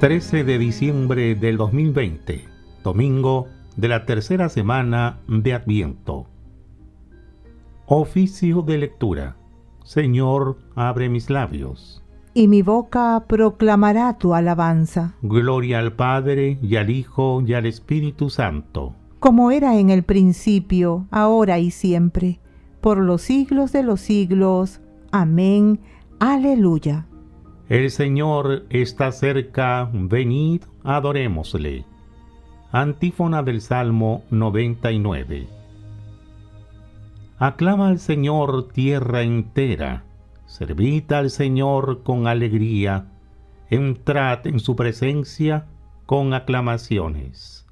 13 de diciembre del 2020, domingo de la tercera semana de Adviento. Oficio de lectura. Señor, abre mis labios. Y mi boca proclamará tu alabanza. Gloria al Padre y al Hijo y al Espíritu Santo. Como era en el principio, ahora y siempre, por los siglos de los siglos. Amén. Aleluya. El Señor está cerca, venid, adorémosle. Antífona del Salmo 99. Aclama al Señor tierra entera, servid al Señor con alegría, entrad en su presencia con aclamaciones.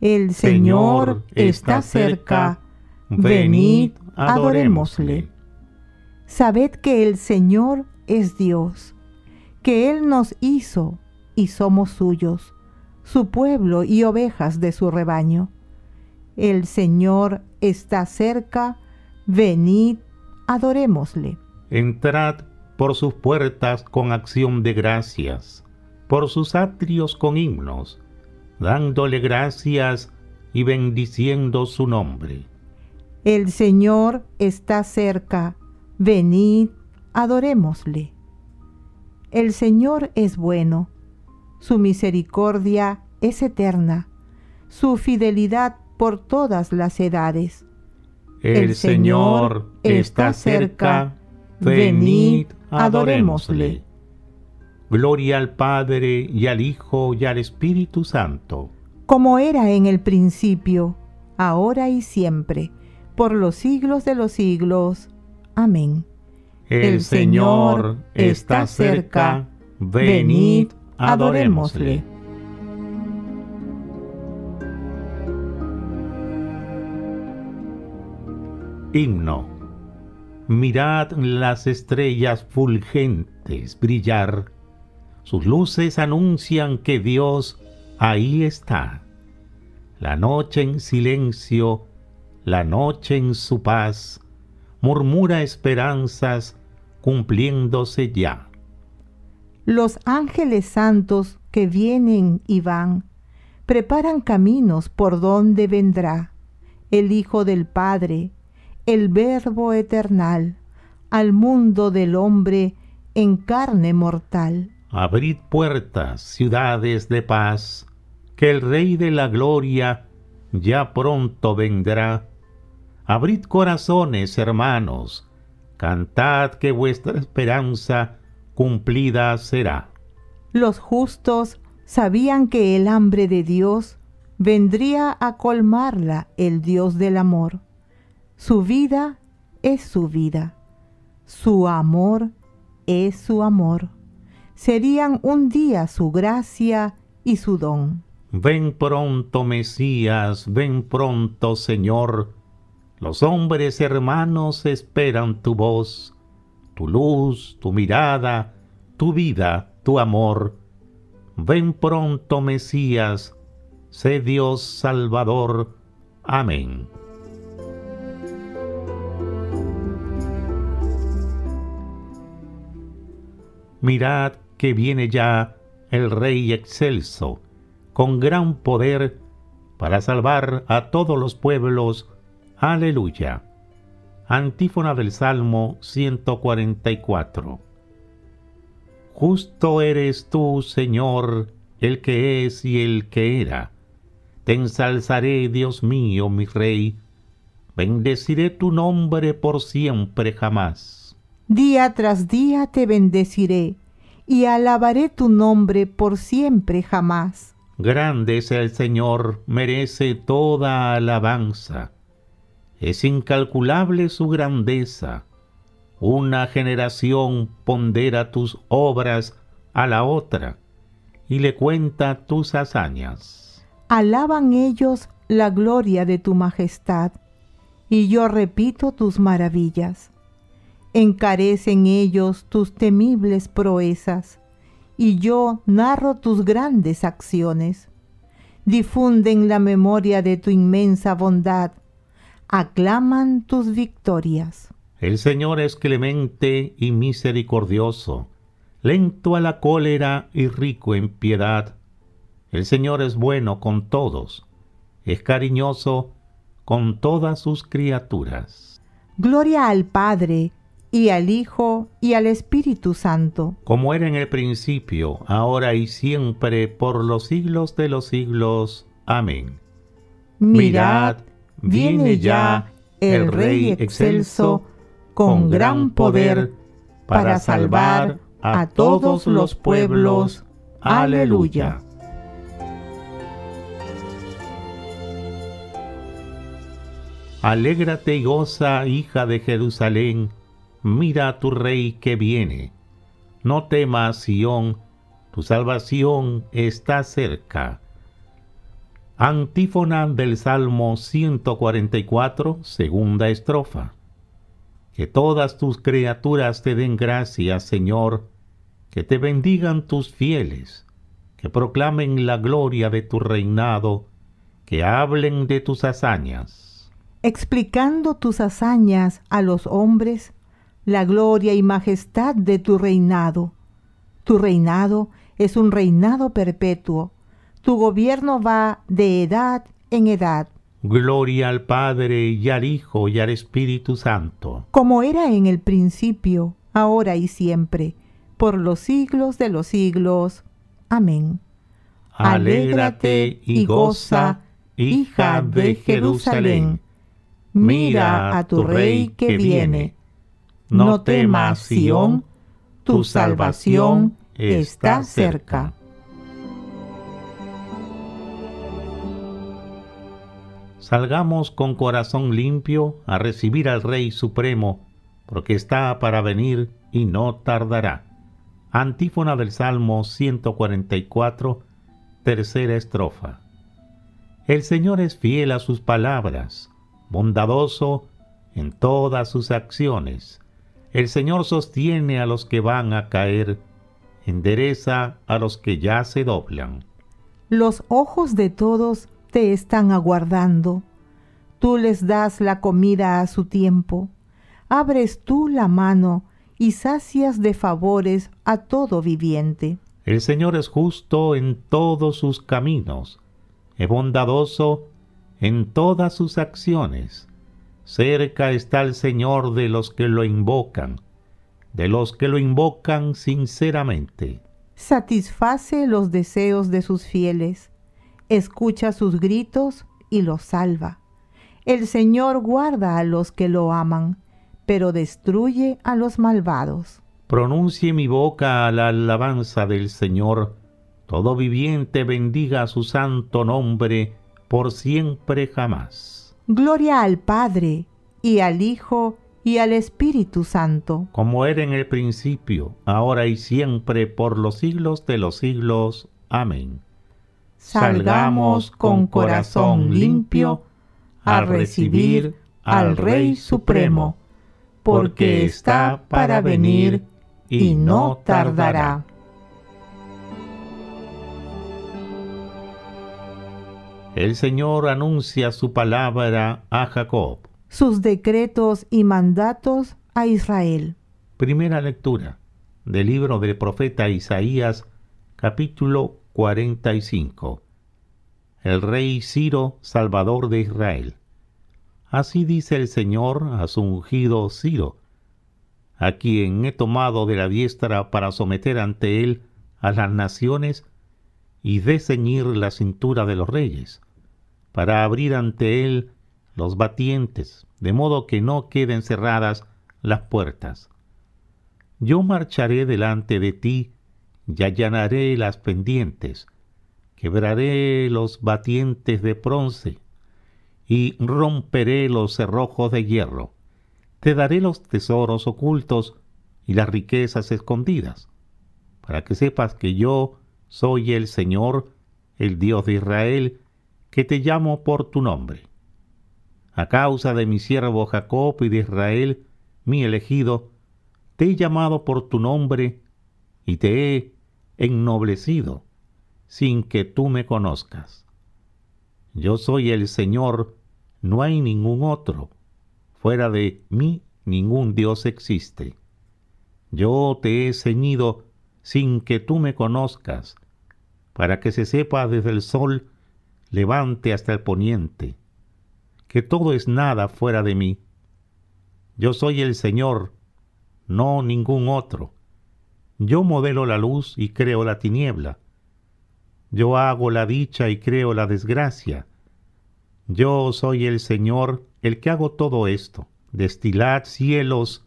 El Señor está cerca, venid, adorémosle. Sabed que el Señor es Dios que Él nos hizo y somos suyos, su pueblo y ovejas de su rebaño. El Señor está cerca, venid, adorémosle. Entrad por sus puertas con acción de gracias, por sus atrios con himnos, dándole gracias y bendiciendo su nombre. El Señor está cerca, venid, adorémosle. El Señor es bueno, su misericordia es eterna, su fidelidad por todas las edades. El, Señor está cerca, venid, adorémosle. Gloria al Padre y al Hijo y al Espíritu Santo. Como era en el principio, ahora y siempre, por los siglos de los siglos. Amén. El Señor está cerca, venid, adorémosle. Himno. Mirad las estrellas fulgentes brillar. Sus luces anuncian que Dios ahí está. La noche en silencio, la noche en su paz, murmura esperanzas cumpliéndose ya. Los ángeles santos que vienen y van, preparan caminos por donde vendrá el Hijo del Padre, el Verbo eternal, al mundo del hombre en carne mortal. Abrid puertas, ciudades de paz, que el Rey de la Gloria ya pronto vendrá. Abrid corazones, hermanos, Cantad que vuestra esperanza cumplida será. Los justos sabían que el hambre de Dios vendría a colmarla el Dios del amor. Su vida es su vida, su amor es su amor. Serían un día su gracia y su don. Ven pronto, Mesías, ven pronto, Señor los hombres hermanos esperan tu voz, tu luz, tu mirada, tu vida, tu amor. Ven pronto, Mesías, sé Dios Salvador. Amén. Mirad que viene ya el Rey excelso, con gran poder, para salvar a todos los pueblos Aleluya. Antífona del Salmo 144. Justo eres tú, Señor, el que es y el que era. Te ensalzaré, Dios mío, mi Rey. Bendeciré tu nombre por siempre jamás. Día tras día te bendeciré y alabaré tu nombre por siempre jamás. Grande es el Señor, merece toda alabanza Es incalculable su grandeza. Una generación pondera tus obras a la otra y le cuenta tus hazañas. Alaban ellos la gloria de tu majestad, y yo repito tus maravillas. Encarecen ellos tus temibles proezas, y yo narro tus grandes acciones. Difunden la memoria de tu inmensa bondad, aclaman tus victorias. El Señor es clemente y misericordioso, lento a la cólera y rico en piedad. El Señor es bueno con todos, es cariñoso con todas sus criaturas. Gloria al Padre, y al Hijo, y al Espíritu Santo. Como era en el principio, ahora y siempre, por los siglos de los siglos. Amén. Mirad, viene ya el Rey excelso con gran poder para salvar a todos los pueblos. Aleluya. Alégrate y goza, hija de Jerusalén, mira a tu rey que viene. No temas, Sión, tu salvación está cerca. Antífona del Salmo 144, segunda estrofa. Que todas tus criaturas te den gracias, Señor, que te bendigan tus fieles, que proclamen la gloria de tu reinado, que hablen de tus hazañas. Explicando tus hazañas a los hombres, la gloria y majestad de tu reinado. Tu reinado es un reinado perpetuo tu gobierno va de edad en edad. Gloria al Padre y al Hijo y al Espíritu Santo. Como era en el principio, ahora y siempre, por los siglos de los siglos. Amén. Alégrate y goza, hija de Jerusalén. Mira a tu Rey que viene. No temas, Sión, tu salvación está cerca. Salgamos con corazón limpio a recibir al Rey Supremo, porque está para venir y no tardará. Antífona del Salmo 144, tercera estrofa. El Señor es fiel a sus palabras, bondadoso en todas sus acciones. El Señor sostiene a los que van a caer, endereza a los que ya se doblan. Los ojos de todos te están aguardando. Tú les das la comida a su tiempo. Abres tú la mano y sacias de favores a todo viviente. El Señor es justo en todos sus caminos, es bondadoso en todas sus acciones. Cerca está el Señor de los que lo invocan, de los que lo invocan sinceramente. Satisface los deseos de sus fieles escucha sus gritos y los salva. El Señor guarda a los que lo aman, pero destruye a los malvados. Pronuncie mi boca la alabanza del Señor. Todo viviente bendiga su santo nombre por siempre jamás. Gloria al Padre, y al Hijo, y al Espíritu Santo. Como era en el principio, ahora y siempre, por los siglos de los siglos. Amén salgamos con corazón limpio a recibir al Rey Supremo, porque está para venir y no tardará. El Señor anuncia su palabra a Jacob. Sus decretos y mandatos a Israel. Primera lectura del libro del profeta Isaías, capítulo 45. El rey Ciro, salvador de Israel. Así dice el Señor a su ungido Ciro, a quien he tomado de la diestra para someter ante él a las naciones y de ceñir la cintura de los reyes, para abrir ante él los batientes, de modo que no queden cerradas las puertas. Yo marcharé delante de ti y allanaré las pendientes, quebraré los batientes de bronce, y romperé los cerrojos de hierro. Te daré los tesoros ocultos y las riquezas escondidas, para que sepas que yo soy el Señor, el Dios de Israel, que te llamo por tu nombre. A causa de mi siervo Jacob y de Israel, mi elegido, te he llamado por tu nombre y te he ennoblecido, sin que tú me conozcas. Yo soy el Señor, no hay ningún otro. Fuera de mí ningún Dios existe. Yo te he ceñido sin que tú me conozcas, para que se sepa desde el sol levante hasta el poniente, que todo es nada fuera de mí. Yo soy el Señor, no ningún otro. Yo modelo la luz y creo la tiniebla. Yo hago la dicha y creo la desgracia. Yo soy el Señor, el que hago todo esto. Destilad cielos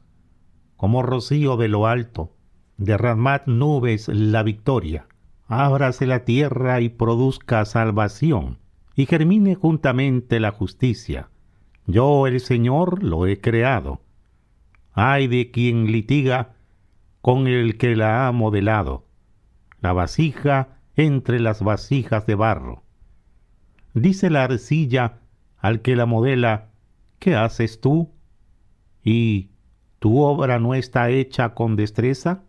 como rocío de lo alto. Derramad nubes la victoria. Ábrase la tierra y produzca salvación, y germine juntamente la justicia. Yo, el Señor, lo he creado. Ay de quien litiga con el que la ha modelado. La vasija entre las vasijas de barro. Dice la arcilla al que la modela, ¿qué haces tú? ¿Y tu obra no está hecha con destreza?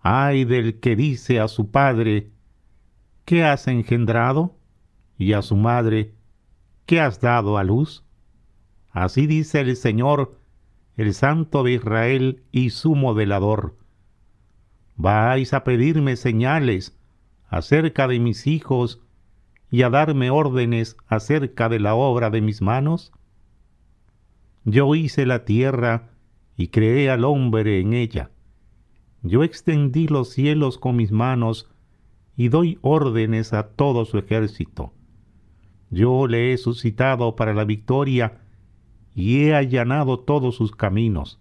Ay del que dice a su padre, ¿qué has engendrado? Y a su madre, ¿qué has dado a luz? Así dice el Señor, el Santo de Israel y su modelador. ¿Vais a pedirme señales acerca de mis hijos y a darme órdenes acerca de la obra de mis manos? Yo hice la tierra y creé al hombre en ella. Yo extendí los cielos con mis manos y doy órdenes a todo su ejército. Yo le he suscitado para la victoria y he allanado todos sus caminos.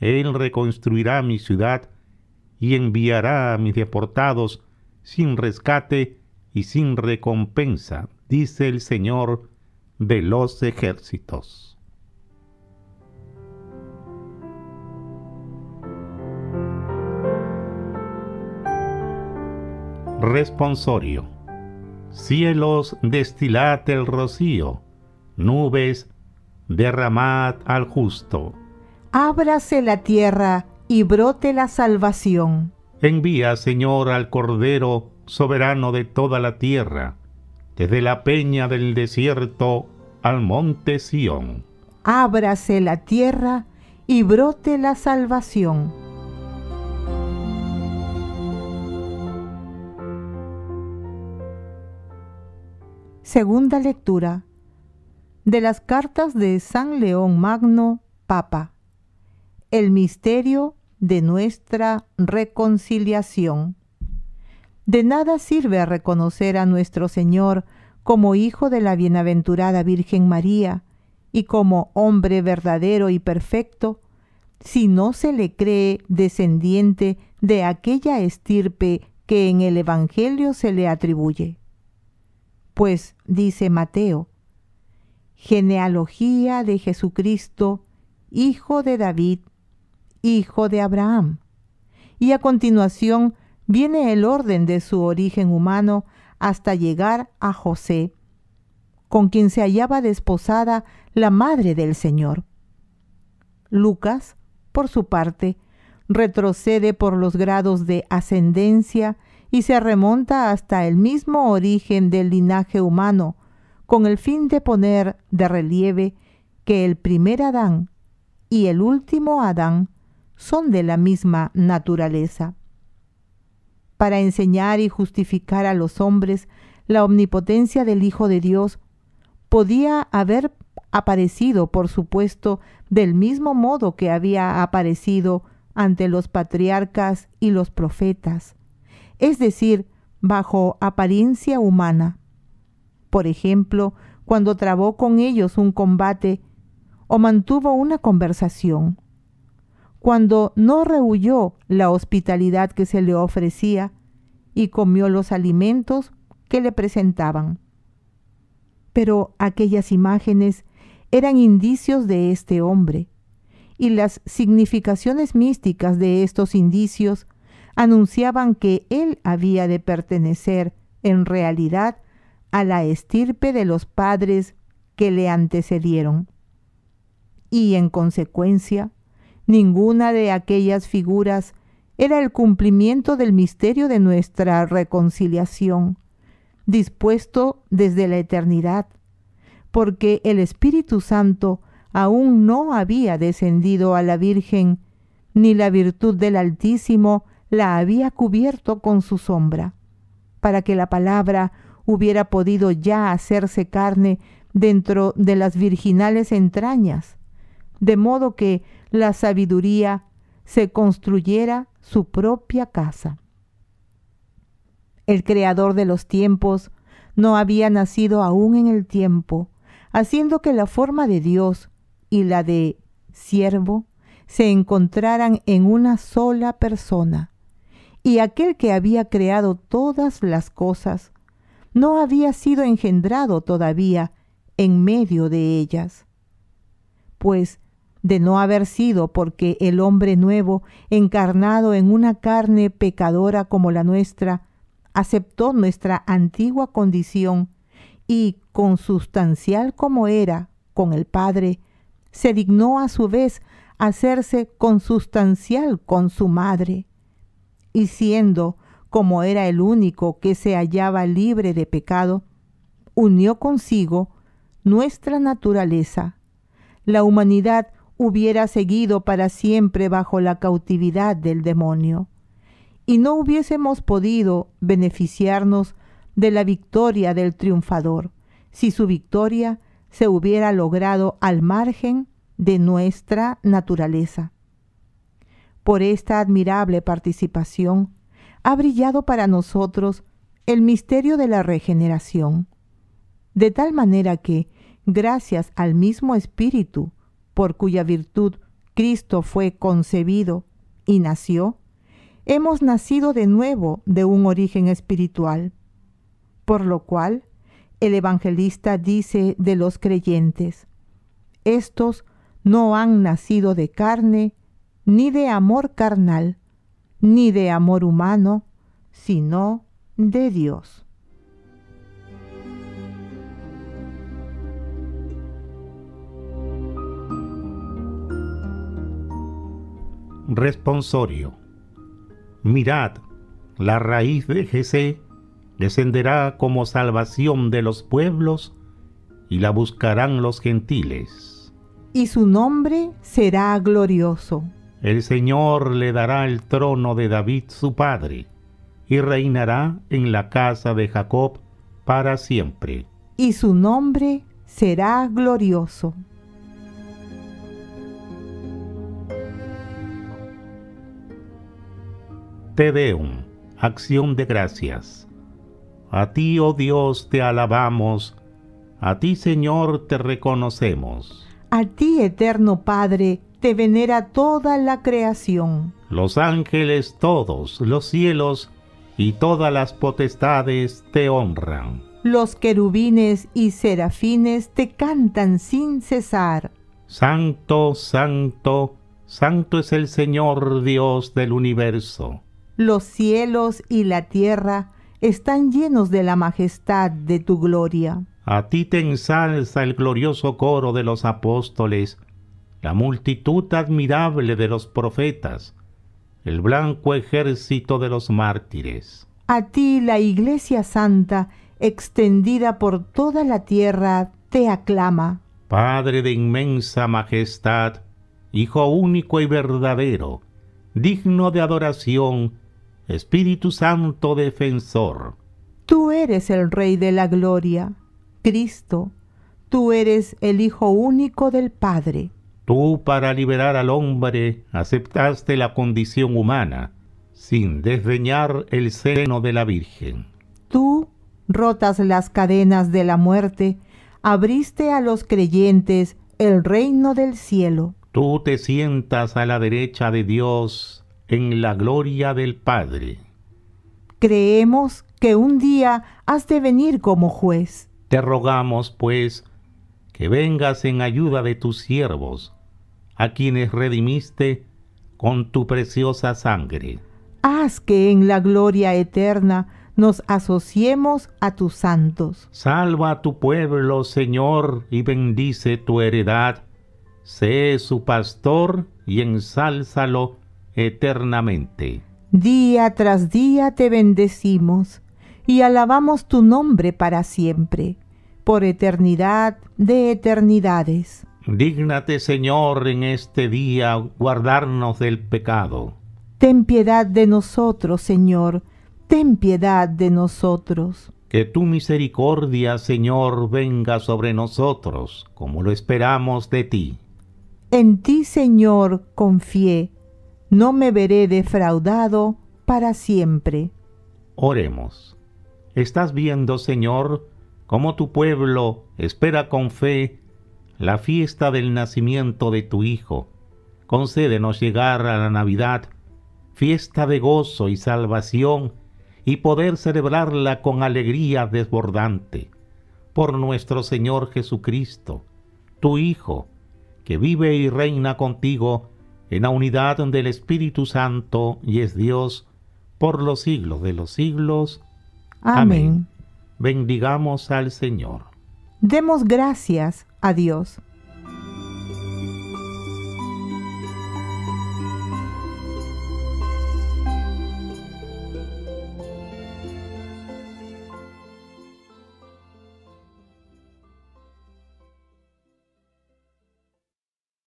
Él reconstruirá mi ciudad y enviará a mis deportados sin rescate y sin recompensa, dice el Señor de los ejércitos. Responsorio. Cielos, destilad el rocío, nubes, derramad al justo. Ábrase la tierra y brote la salvación. Envía, Señor, al Cordero, soberano de toda la tierra, desde la peña del desierto al monte Sión. Ábrase la tierra y brote la salvación. Segunda lectura de las cartas de San León Magno, Papa. El misterio de nuestra reconciliación. De nada sirve reconocer a nuestro Señor como Hijo de la Bienaventurada Virgen María y como hombre verdadero y perfecto, si no se le cree descendiente de aquella estirpe que en el Evangelio se le atribuye. Pues, dice Mateo, genealogía de Jesucristo, hijo de David, hijo de Abraham. Y a continuación viene el orden de su origen humano hasta llegar a José, con quien se hallaba desposada la madre del Señor. Lucas, por su parte, retrocede por los grados de ascendencia y se remonta hasta el mismo origen del linaje humano, con el fin de poner de relieve que el primer Adán y el último Adán son de la misma naturaleza. Para enseñar y justificar a los hombres la omnipotencia del Hijo de Dios, podía haber aparecido, por supuesto, del mismo modo que había aparecido ante los patriarcas y los profetas, es decir, bajo apariencia humana. Por ejemplo, cuando trabó con ellos un combate o mantuvo una conversación cuando no rehuyó la hospitalidad que se le ofrecía y comió los alimentos que le presentaban. Pero aquellas imágenes eran indicios de este hombre, y las significaciones místicas de estos indicios anunciaban que él había de pertenecer en realidad a la estirpe de los padres que le antecedieron. Y en consecuencia, ninguna de aquellas figuras era el cumplimiento del misterio de nuestra reconciliación, dispuesto desde la eternidad, porque el Espíritu Santo aún no había descendido a la Virgen, ni la virtud del Altísimo la había cubierto con su sombra, para que la palabra hubiera podido ya hacerse carne dentro de las virginales entrañas, de modo que la sabiduría se construyera su propia casa. El creador de los tiempos no había nacido aún en el tiempo, haciendo que la forma de Dios y la de siervo se encontraran en una sola persona. Y aquel que había creado todas las cosas no había sido engendrado todavía en medio de ellas. Pues de no haber sido porque el hombre nuevo, encarnado en una carne pecadora como la nuestra, aceptó nuestra antigua condición y, consustancial como era con el Padre, se dignó a su vez hacerse consustancial con su madre. Y siendo, como era el único que se hallaba libre de pecado, unió consigo nuestra naturaleza. La humanidad hubiera seguido para siempre bajo la cautividad del demonio, y no hubiésemos podido beneficiarnos de la victoria del triunfador, si su victoria se hubiera logrado al margen de nuestra naturaleza. Por esta admirable participación ha brillado para nosotros el misterio de la regeneración, de tal manera que, gracias al mismo Espíritu, por cuya virtud Cristo fue concebido y nació, hemos nacido de nuevo de un origen espiritual, por lo cual el evangelista dice de los creyentes, estos no han nacido de carne, ni de amor carnal, ni de amor humano, sino de Dios. Responsorio. Mirad, la raíz de Jesé descenderá como salvación de los pueblos y la buscarán los gentiles. Y su nombre será glorioso. El Señor le dará el trono de David su padre, y reinará en la casa de Jacob para siempre. Y su nombre será glorioso. Te Deum, acción de gracias. A ti, oh Dios, te alabamos, a ti, Señor, te reconocemos. A ti, eterno Padre, te venera toda la creación. Los ángeles todos, los cielos y todas las potestades te honran. Los querubines y serafines te cantan sin cesar. Santo, santo, santo es el Señor Dios del universo. Los cielos y la tierra están llenos de la majestad de tu gloria. A ti te ensalza el glorioso coro de los apóstoles, la multitud admirable de los profetas, el blanco ejército de los mártires. A ti la Iglesia Santa, extendida por toda la tierra, te aclama. Padre de inmensa majestad, Hijo único y verdadero, digno de adoración, Espíritu Santo defensor. Tú eres el Rey de la Gloria, Cristo, tú eres el Hijo único del Padre. Tú para liberar al hombre aceptaste la condición humana, sin desdeñar el seno de la Virgen. Tú, rotas las cadenas de la muerte, abriste a los creyentes el reino del cielo. Tú te sientas a la derecha de Dios en la gloria del Padre. Creemos que un día has de venir como juez. Te rogamos, pues, que vengas en ayuda de tus siervos, a quienes redimiste con tu preciosa sangre. Haz que en la gloria eterna nos asociemos a tus santos. Salva a tu pueblo, Señor, y bendice tu heredad. Sé su pastor y ensálzalo eternamente. Día tras día te bendecimos y alabamos tu nombre para siempre, por eternidad de eternidades. Dígnate, Señor, en este día guardarnos del pecado. Ten piedad de nosotros, Señor, ten piedad de nosotros. Que tu misericordia, Señor, venga sobre nosotros, como lo esperamos de ti. En ti, Señor, confié, no me veré defraudado para siempre. Oremos. Estás viendo, Señor, cómo tu pueblo espera con fe la fiesta del nacimiento de tu Hijo. Concédenos llegar a la Navidad, fiesta de gozo y salvación, y poder celebrarla con alegría desbordante. Por nuestro Señor Jesucristo, tu Hijo, que vive y reina contigo en la unidad del Espíritu Santo y es Dios por los siglos de los siglos. Amén. Bendigamos al Señor. Demos gracias a Dios.